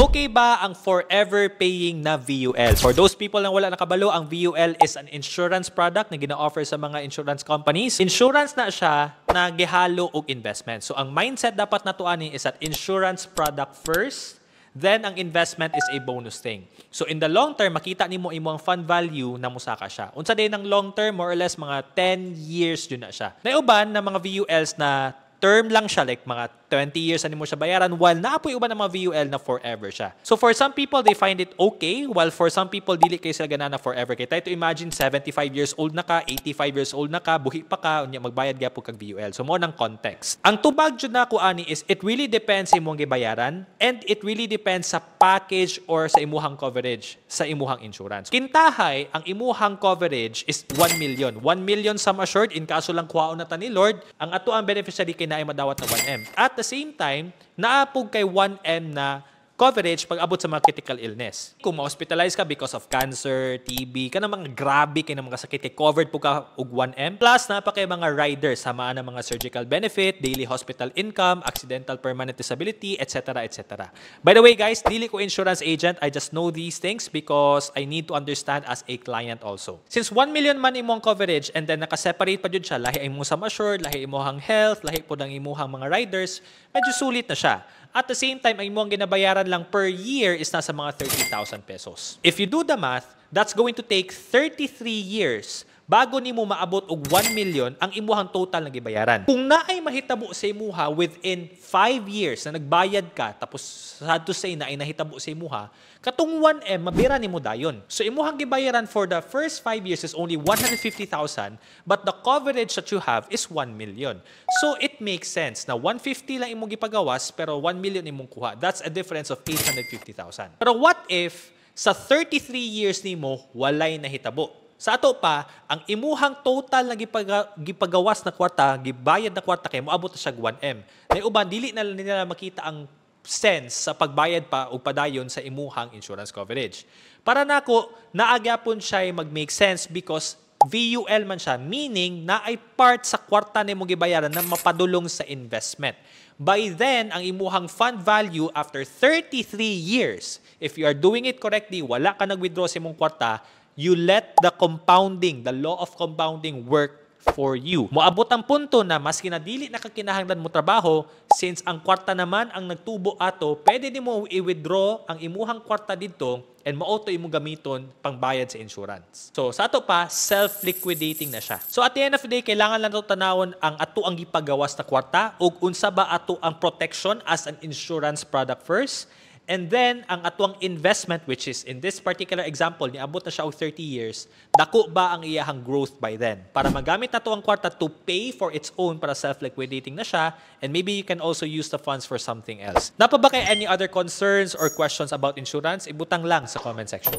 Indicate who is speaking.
Speaker 1: Okay ba ang forever paying na VUL? For those people na wala nakabalo, ang VUL is an insurance product na gina-offer sa mga insurance companies. Insurance na siya na gihalo og investment. So ang mindset dapat natuani is that insurance product first, then ang investment is a bonus thing. So in the long term, makita nimo imo ang fund value na musaka siya. Unsa din ng long term, more or less mga 10 years yun na siya. Naiuban na mga VULs na term lang siya, like mga 20 years na mo siya bayaran, while naapoy uban ng mga VUL na forever siya. So for some people, they find it okay, while for some people, dili kayo sila ganana forever. Kaya try to imagine, 75 years old na ka, 85 years old na ka, buhi pa ka, unya magbayad gyapon kag VUL. So mo ng context. Ang tubag jud na ko ani is, it really depends sa imong gibayaran, and it really depends sa package or sa imuhang coverage sa imuhang insurance. Kintahay, ang imuhang coverage is 1 million. 1 million sum assured in kaso lang kuhaon na ta ni Lord, ang ato ang beneficiary kay naay madawat na 1M. At the same time, naapog kay 1M na coverage pag abot sa mga critical illness. Kung ma-hospitalize ka because of cancer, TB, ka na mga grabe kay mga sakit kay covered po ka og 1M. Plus na pa kay mga riders samaan ng mga surgical benefit, daily hospital income, accidental permanent disability, etc. etc. By the way guys, dili ko insurance agent, I just know these things because I need to understand as a client also. Since 1 million man imong coverage and then naka-separate pa jud siya, lahi imong sum assured, lahi imong health, lahi po ng imuhang mga riders, medyo sulit na siya. At the same time, ang imong ginabayaran lang per year is nasa mga 30,000 pesos. If you do the math, that's going to take 33 years bago nimo maabot og 1 million ang imuhang total na gibayaran. Kung naay mahitabo sa imuha within 5 years na nagbayad ka tapos sad to say na ay nahitabo sa imuha, katong 1M mabira nimo dayon. So imuhang gibayaran for the first 5 years is only 150,000 but the coverage that you have is 1 million. So it makes sense na 150 lang imong gipagawas pero 1 million imong kuha. That's a difference of 850,000. Pero what if sa 33 years nimo walay nahitabo? Sa ato pa, ang imuhang total na gipaga, gipagawas na kwarta, gibayad na kwarta kay moabot siya 1M. Na uban dili na nila makita ang sense sa pagbayad pa o padayon sa imuhang insurance coverage. Para nako, naagyapon siya mag-make sense because VUL man siya, meaning na ay part sa kwarta nimo gibayaran na mapadulong sa investment. By then, ang imuhang fund value after 33 years, if you are doing it correctly, wala ka nag-withdraw sa imong kwarta, you let the compounding, the law of compounding work for you. Moabot ang punto na mas kinadili na kakinahanglan mo trabaho since ang kwarta naman ang nagtubo ato, pwede ni mo i-withdraw ang imuhang kwarta dito and maauto imo gamiton pangbayad sa insurance. So sa ato pa self-liquidating na siya. So at the end of the day kailangan lang tanawon ang ato ang gipagawas na kwarta ug unsa ba ato ang protection as an insurance product first And then, ang atuang investment, which is in this particular example, niabot na siya og 30 years, dako ba ang iyahang growth by then? Para magamit na to ang kwarta to pay for its own para self-liquidating na siya, and maybe you can also use the funds for something else. Napa ba kay any other concerns or questions about insurance? Ibutang lang sa comment section.